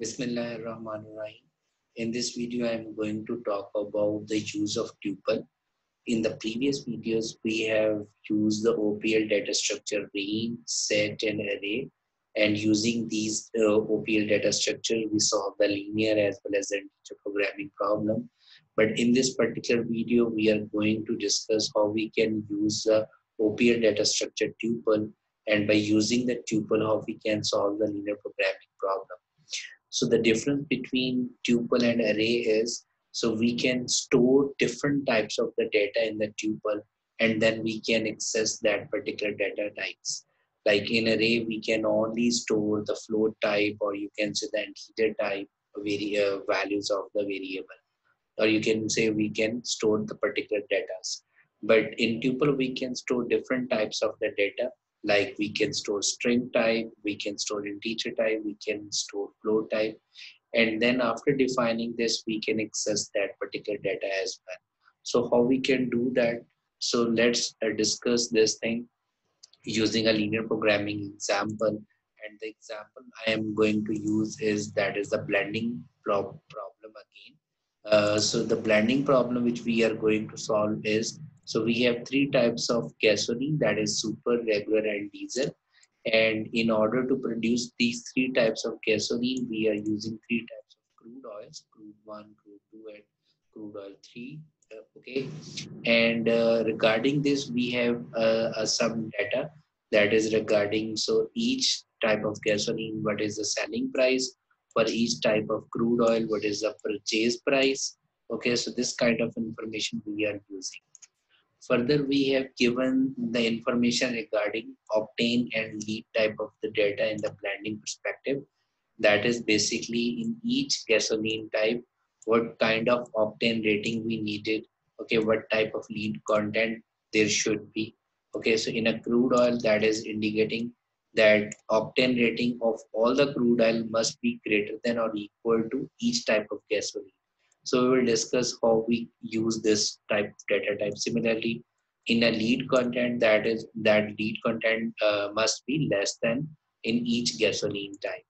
Bismillahirrahmanirrahim. In this video, I am going to talk about the use of tuple. In the previous videos, we have used the OPL data structure range, set, and array. And using these uh, OPL data structure, we solve the linear as well as the integer programming problem. But in this particular video, we are going to discuss how we can use the OPL data structure tuple and by using the tuple how we can solve the linear programming problem. So the difference between tuple and array is so we can store different types of the data in the tuple and then we can access that particular data types. Like in array, we can only store the float type or you can say the integer type vari uh, values of the variable. Or you can say we can store the particular data. But in tuple, we can store different types of the data like we can store string type, we can store integer type, we can store float type. And then after defining this, we can access that particular data as well. So how we can do that? So let's uh, discuss this thing using a linear programming example. And the example I am going to use is that is the blending problem again. Uh, so the blending problem which we are going to solve is so we have three types of gasoline that is super, regular and diesel. And in order to produce these three types of gasoline, we are using three types of crude oils, crude 1, crude 2 and crude oil 3. Uh, okay. And uh, regarding this, we have uh, some data that is regarding, so each type of gasoline, what is the selling price for each type of crude oil, what is the purchase price. Okay, so this kind of information we are using. Further, we have given the information regarding octane and lead type of the data in the blending perspective. That is basically in each gasoline type, what kind of octane rating we needed, okay, what type of lead content there should be. Okay, so in a crude oil, that is indicating that octane rating of all the crude oil must be greater than or equal to each type of gasoline. So we will discuss how we use this type data type. Similarly, in a lead content, that is that lead content uh, must be less than in each gasoline type.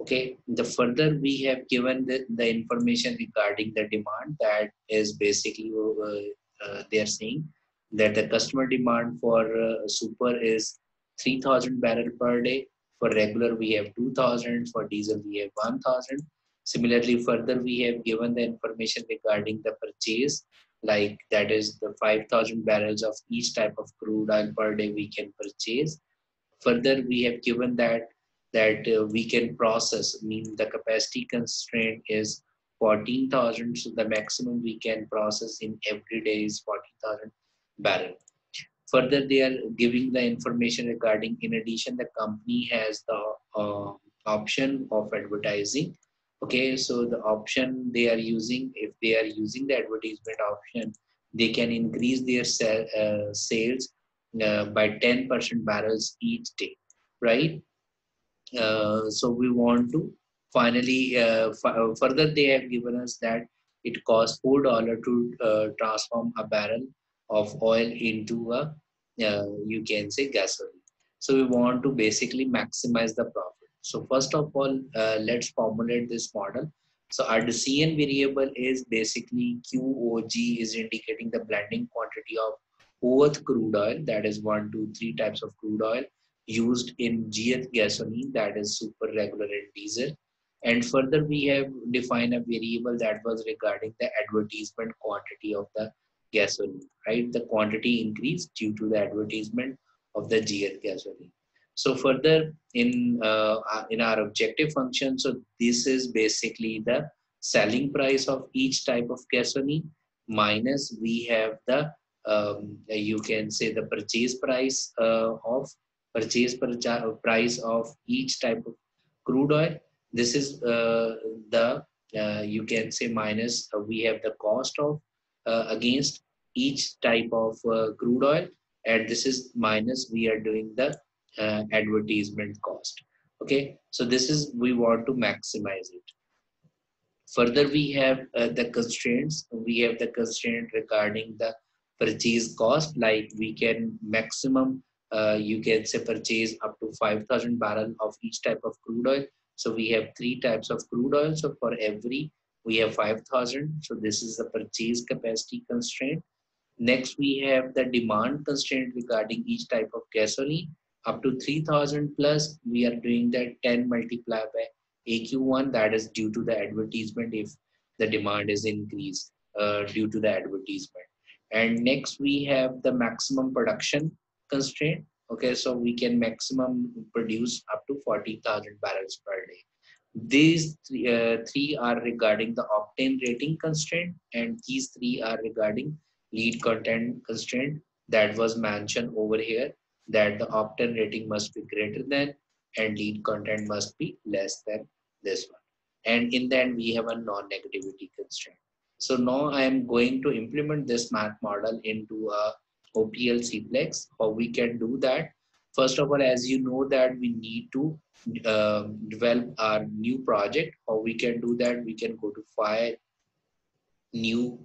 Okay. The further we have given the, the information regarding the demand, that is basically uh, uh, they are saying that the customer demand for uh, super is 3000 barrel per day for regular we have 2000 for diesel we have 1000 Similarly, further we have given the information regarding the purchase, like that is the 5,000 barrels of each type of crude oil per day we can purchase. Further, we have given that that uh, we can process, mean the capacity constraint is 14,000, so the maximum we can process in every day is 14,000 barrel. Further, they are giving the information regarding, in addition, the company has the uh, option of advertising okay so the option they are using if they are using the advertisement option they can increase their sell, uh, sales uh, by 10% barrels each day right? Uh, so we want to finally uh, uh, further they have given us that it costs four dollar to uh, transform a barrel of oil into a you can say gasoline. So we want to basically maximize the profit so first of all, uh, let's formulate this model. So our CN variable is basically QOG is indicating the blending quantity of both crude oil, that is one, two, three types of crude oil used in GH gasoline, that is super regular and diesel. And further, we have defined a variable that was regarding the advertisement quantity of the gasoline, right? The quantity increased due to the advertisement of the GH gasoline. So further in, uh, uh, in our objective function, so this is basically the selling price of each type of gasoline minus we have the, um, you can say the purchase price uh, of purchase price of each type of crude oil. This is uh, the, uh, you can say minus, uh, we have the cost of against each type of crude oil and this is minus we are doing the uh, advertisement cost okay so this is we want to maximize it further we have uh, the constraints we have the constraint regarding the purchase cost like we can maximum uh, you can say purchase up to 5000 barrel of each type of crude oil So we have three types of crude oil. So for every, we have 5,000. So this is the purchase capacity constraint. Next, we have the demand constraint regarding each type of gasoline. Up to 3000 plus, we are doing that 10 multiplied by AQ1. That is due to the advertisement if the demand is increased uh, due to the advertisement. And next, we have the maximum production constraint. Okay, so we can maximum produce up to 40,000 barrels per day. These three, uh, three are regarding the octane rating constraint, and these three are regarding lead content constraint that was mentioned over here that the octane rating must be greater than and lead content must be less than this one. And in end, we have a non-negativity constraint. So now I am going to implement this math model into a OPL Cplex. How we can do that? First of all, as you know that we need to uh, develop our new project. How we can do that? We can go to File, New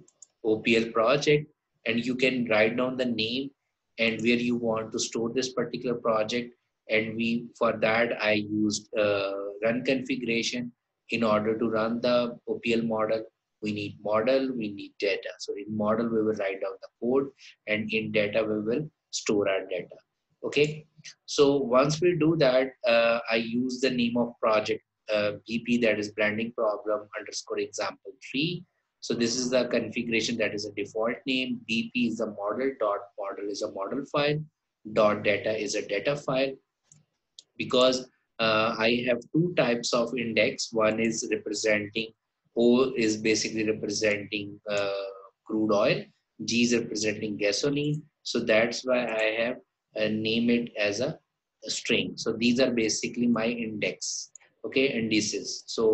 OPL Project, and you can write down the name and where you want to store this particular project. And we for that i used uh, run configuration in order to run the opl model. We need model we need data. So in model we will write down the code and in data we will store our data. Okay? So once we do that uh, i use the name of project uh, bp that is blending problem underscore example 3 so this is the configuration that is a default name. BP is the model, dot model is a model file, dot data is a data file. Because uh, I have two types of index. One is representing, O is basically representing uh, crude oil, G is representing gasoline. So that's why I have uh, name it as a, a string. So these are basically my index okay indices. So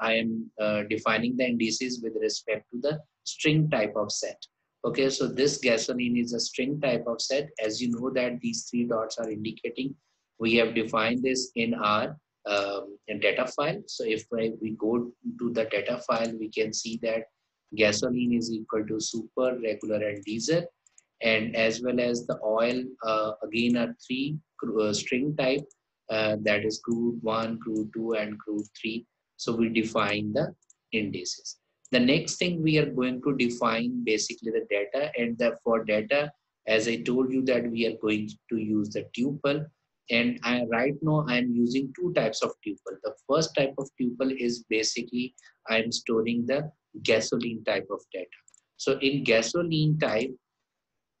i am uh, defining the indices with respect to the string type of set. Okay so this gasoline is a string type of set. As you know that these three dots are indicating we have defined this in our um, data file. So if we go to the data file we can see that gasoline is equal to super regular and diesel. And as well as the oil uh, again are three uh, string type uh, that is crude 1, crude 2 and crude 3. So we define the indices. The next thing we are going to define basically the data and the, for data as I told you that we are going to use the tuple and I, right now I'm using two types of tuple. The first type of tuple is basically I'm storing the gasoline type of data. So in gasoline type,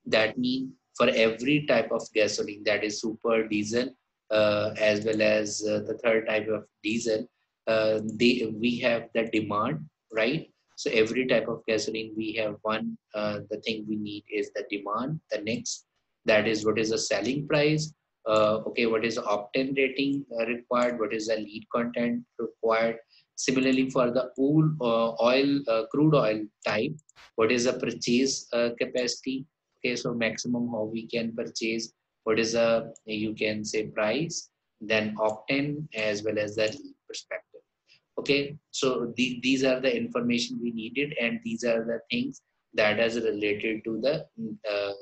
that means for every type of gasoline that is super diesel as well as uh, the third type of diesel, uh, they, we have the demand, right? So every type of gasoline, we have one, the thing we need is the demand. The next, that is what is the selling price. okay, what is the octane rating required? What is the lead content required? Similarly, for the oil, uh, oil uh, crude oil type, what is the purchase uh, capacity? Okay, so maximum how we can purchase what is a you can say price then octane as well as the perspective. Okay? So the, these are the information we needed and these are the things that is related to the uh,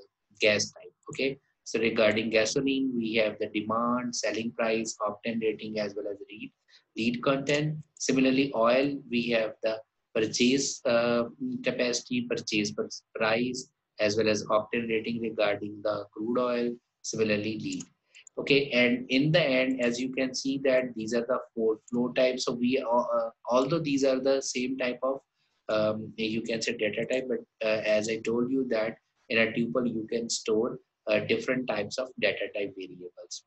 gas type. Okay? So regarding gasoline we have the demand selling price octane rating as well as lead lead content. Similarly oil we have the purchase uh, capacity purchase price as well as octane rating regarding the crude oil similarly lead. Okay and in the end as you can see that these are the four float types. So we uh, uh, although these are the same type of um, you can say data type but uh, as i told you that in a tuple you can store uh, different types of data type variables.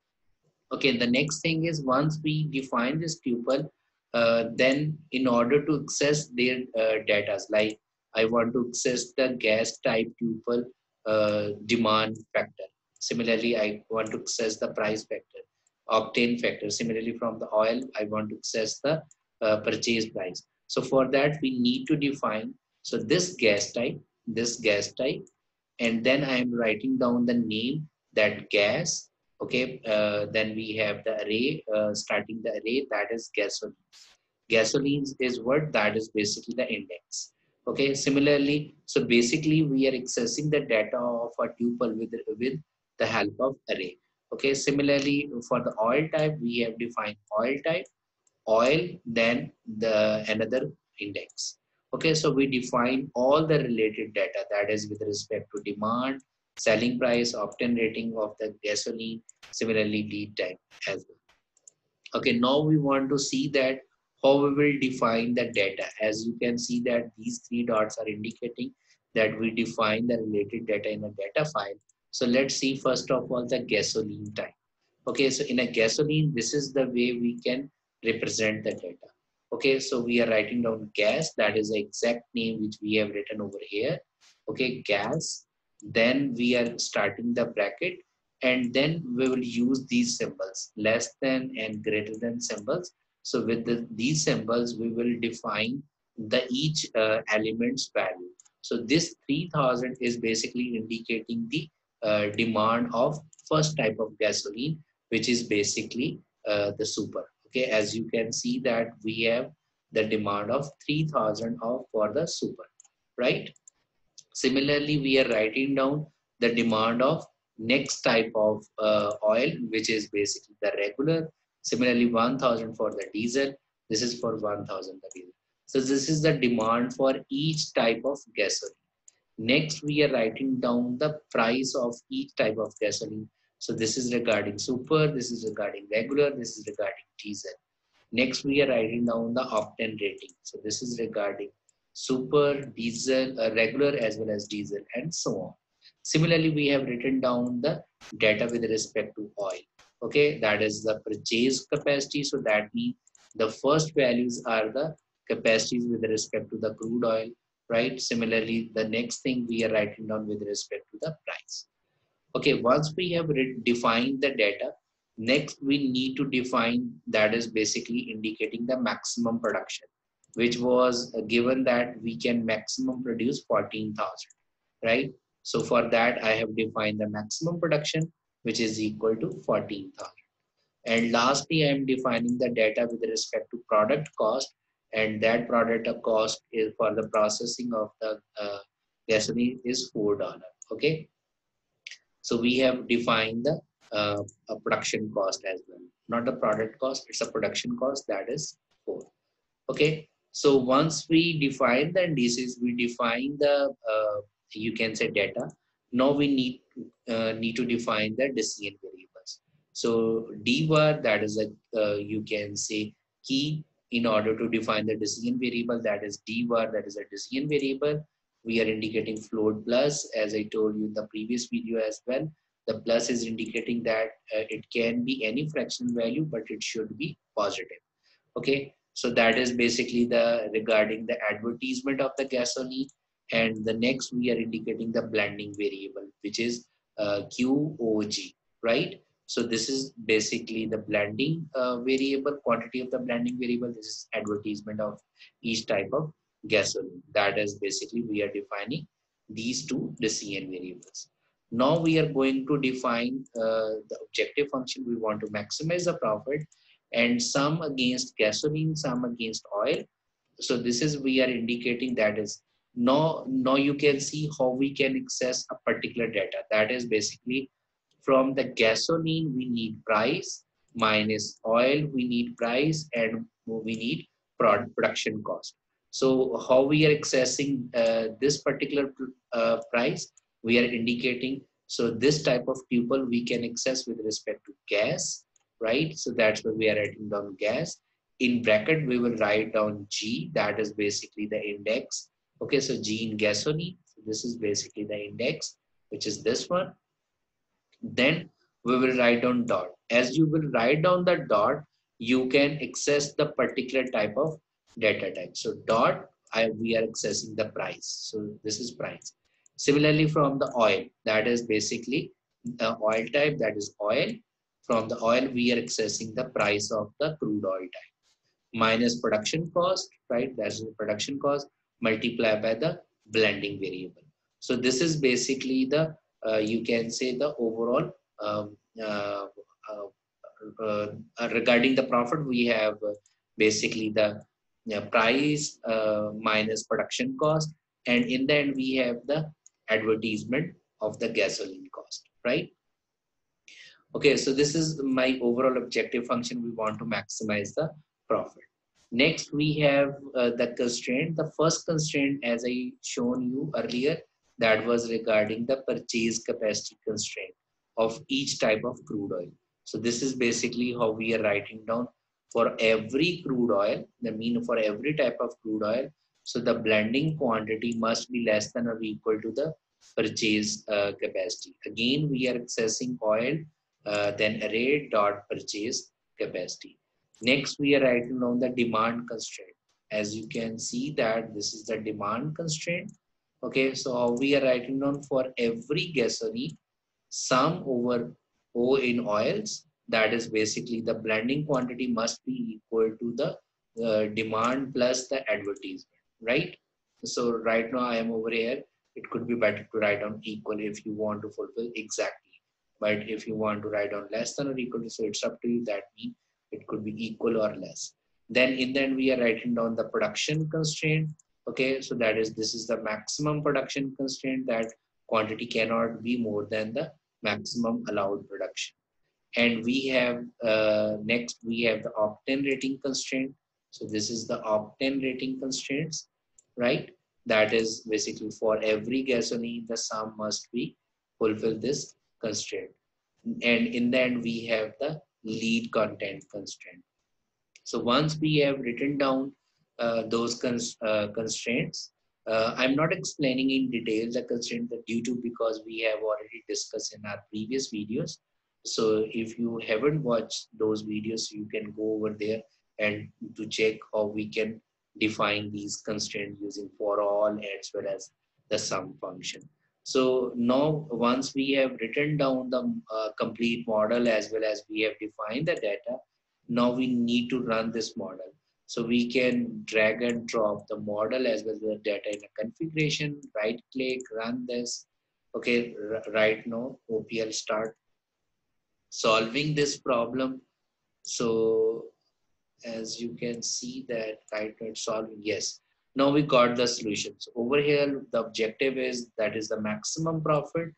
Okay the next thing is once we define this tuple uh, then in order to access their uh, data like i want to access the gas type tuple demand factor Similarly, I want to access the price factor, octane factor. Similarly, from the oil, I want to access the uh, purchase price. So for that, we need to define, so this gas type, this gas type, and then I am writing down the name that gas, okay, uh, then we have the array, uh, starting the array, that is gasoline. Gasoline is what? That is basically the index. Okay, similarly, so basically we are accessing the data of a tuple with, with the help of array. Okay, similarly for the oil type, we have defined oil type. oil, then the another index. Okay, so we define all the related data that is with respect to demand, selling price, octane rating of the gasoline, similarly lead time as well. Okay, now we want to see that how we will define the data. As you can see that these three dots are indicating that we define the related data in a data file. So let's see first of all the gasoline time. Okay, so in a gasoline, this is the way we can represent the data. Okay, so we are writing down gas, that is the exact name which we have written over here. Okay, gas. Then we are starting the bracket and then we will use these symbols, less than and greater than symbols. So with the, these symbols, we will define the each uh, element's value. So this 3000 is basically indicating the demand of first type of gasoline, which is basically uh, the super. Okay as you can see that we have the demand of 3000 of for the super right? Similarly we are writing down the demand of next type of uh, oil which is basically the regular. Similarly 1000 for the diesel. This is for 1000 the diesel. So this is the demand for each type of gasoline next we are writing down the price of each type of gasoline so this is regarding super, this is regarding regular, this is regarding diesel. Next, we are writing down the octane rating. So this is regarding super, diesel, uh, regular as well as diesel and so on. Similarly, we have written down the data with respect to oil. Okay, that is the purchase capacity. So that means the first values are the capacities with respect to the crude oil, right? Similarly, the next thing we are writing down with respect to the price. Okay, once we have defined the data, next we need to define that is basically indicating the maximum production, which was uh, given that we can maximum produce 14,000, right? So for that, I have defined the maximum production, which is equal to 14,000. And lastly, I am defining the data with respect to product cost and that product of cost is for the processing of the uh, gasoline is $4, okay? So we have defined the uh, production cost as well. Not a product cost, it's a production cost that is 4. Okay, so once we define the indices, we define the, uh, you can say data. Now we need, uh, need to define the decision variables. So D var, that is a, uh, you can say key in order to define the decision variable, that is D var, that is a decision variable we are indicating float plus as I told you in the previous video as well. The plus is indicating that uh, it can be any fractional value, but it should be positive. Okay, so that is basically the regarding the advertisement of the gasoline. And the next we are indicating the blending variable, which is uh, QOG, right? So this is basically the blending uh, variable, quantity of the blending variable. This is advertisement of each type of gasoline. That is basically we are defining these two decision variables. Now we are going to define uh, the objective function. We want to maximize the profit and sum against gasoline, sum against oil. So this is we are indicating that is now, now you can see how we can access a particular data. That is basically from the gasoline we need price minus oil we need price and we need production cost. So how we are accessing uh, this particular uh, price, we are indicating, so this type of tuple we can access with respect to gas, right? So that's why we are writing down gas. In bracket, we will write down G, that is basically the index. Okay, so G in gasoline, so this is basically the index, which is this one. Then we will write down dot. As you will write down the dot, you can access the particular type of data type. So dot, I, we are accessing the price. So this is price. Similarly from the oil, that is basically the oil type, that is oil. From the oil, we are accessing the price of the crude oil type. Minus production cost, right? That's the production cost multiplied by the blending variable. So this is basically the, uh, you can say the overall um, uh, uh, uh regarding the profit, we have basically the price uh, minus production cost and in the end we have the advertisement of the gasoline cost right okay so this is my overall objective function we want to maximize the profit. Next, we have uh, the constraint. The first constraint, as I shown you earlier, that was regarding the purchase capacity constraint of each type of crude oil. So this is basically how we are writing down for every crude oil, the mean for every type of crude oil. So the blending quantity must be less than or equal to the purchase uh, capacity. Again, we are accessing oil, uh, then array dot purchase capacity. Next, we are writing down the demand constraint. As you can see that this is the demand constraint. Okay, so we are writing down for every gasoline, sum over O in oils, that is basically the blending quantity must be equal to the uh, demand plus the advertisement, right? So right now I am over here it could be better to write down equal if you want to fulfill exactly. But if you want to write down less than or equal to, so it's up to you. That means it could be equal or less. Then in the end, we are writing down the production constraint. Okay, so that is, this is the maximum production constraint that quantity cannot be more than the maximum allowed production. And we have, uh, next we have the octane rating constraint. So this is the octane rating constraints, right? that is basically for every gasoline the sum must be fulfill this constraint and in the end we have the lead content constraint so once we have written down those cons uh, constraints uh, i'm not explaining in detail the constraint that due to because we have already discussed in our previous videos so if you haven't watched those videos you can go over there and to check how we can define these constraints using for all as well as the sum function. So now once we have written down the uh, complete model as well as we have defined the data, now we need to run this model. So we can drag and drop the model as well as the data in a configuration, right click, run this. Okay, right now OPL start solving this problem. So as you can see that right now it's solving yes now we got the solutions over here the objective is that is the maximum profit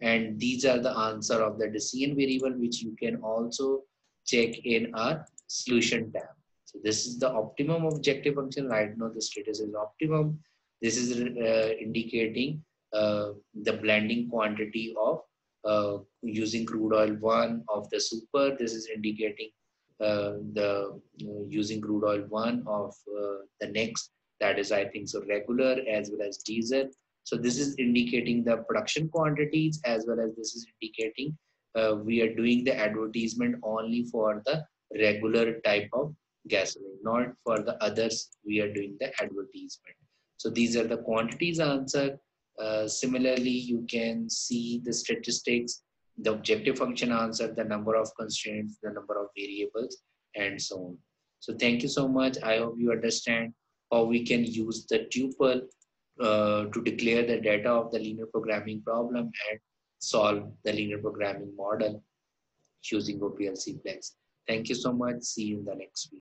and these are the answer of the decision variable which you can also check in our solution tab so this is the optimum objective function right now the status is optimum. This is uh, indicating uh, the blending quantity of uh, using crude oil one of the super. This is indicating uh, the using crude oil one of uh, the next. That is I think so regular as well as diesel. So this is indicating the production quantities as well as this is indicating uh, we are doing the advertisement only for the regular type of gasoline, not for the others we are doing the advertisement. So these are the quantities answer. Uh, similarly, you can see the statistics the objective function answer, the number of constraints, the number of variables, and so on. So thank you so much. I hope you understand how we can use the tuple uh, to declare the data of the linear programming problem and solve the linear programming model using OPL Cplex. Thank you so much. See you in the next video.